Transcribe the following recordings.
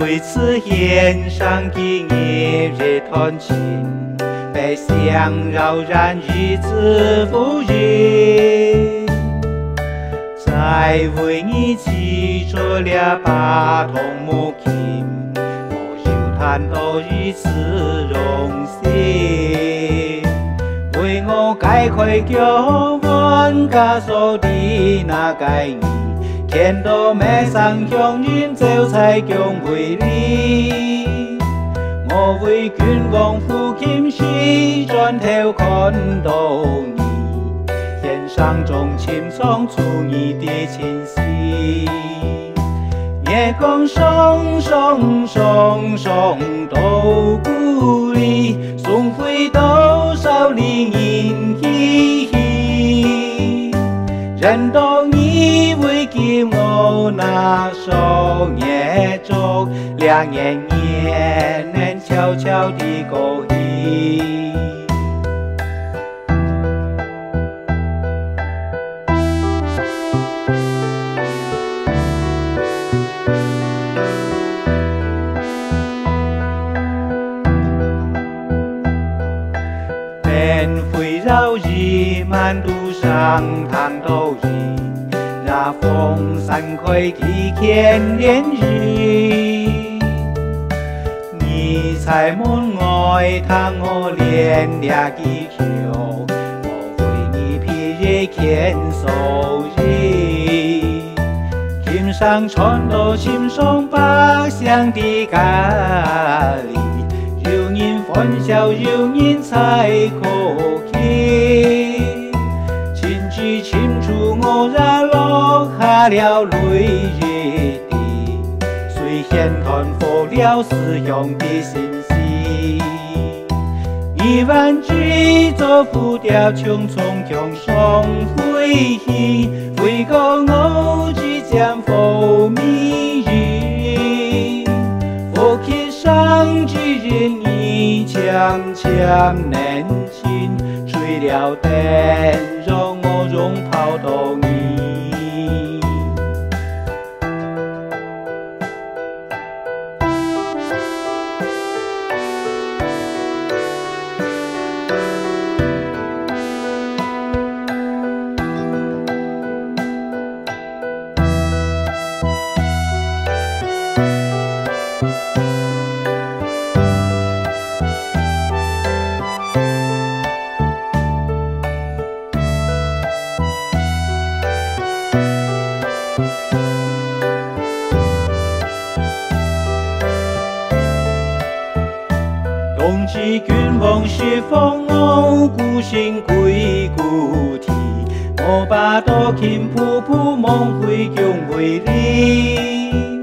为此献上今夜日团情，百香绕然日子复日，再为你祈祝了八同母亲，我有叹多一次荣幸，为我解开旧问枷锁的那个你。天道美上向人走彩江为里，我为君王父亲西转头看到你，天上中青松出你的清晰，夜光松松松松都故里，送回多少灵隐依依，人都。那手捏着两年年能悄悄的勾引，便会绕日满路上烫头日。风散开的天连日，你在门外看我连俩的球，我为你披日牵手日，天上传到轻松八香的咖下了泪雨滴，谁先看破了思乡的心事？一万句作浮雕，匆匆江上飞去，飞过我只将佛迷语。佛去上之人，一枪枪难尽，吹了灯，让我融泡到你。冬季君王是风我孤身归故地，我把刀剑铺铺梦回疆为里。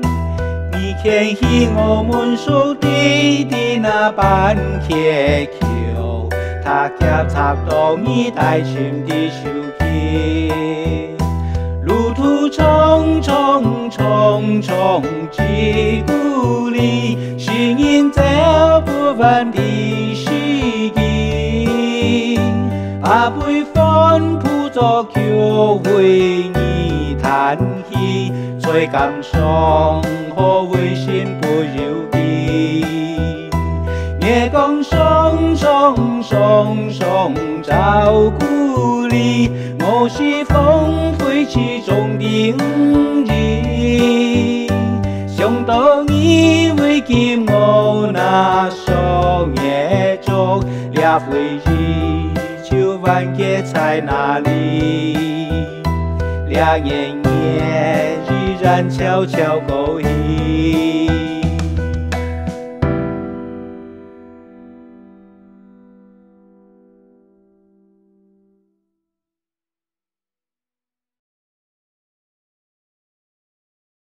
你看起我们手底的那半铁球，他夹插到你带情的手机。路途匆匆匆匆几故里，不完的诗意。把悲欢谱作酒，为你叹息，最感伤和微心不由己。月光松松松松照故里，我是风。其中的日，想到你为给我那双眼中，俩回忆就万结在哪里？两年年依然悄悄勾引。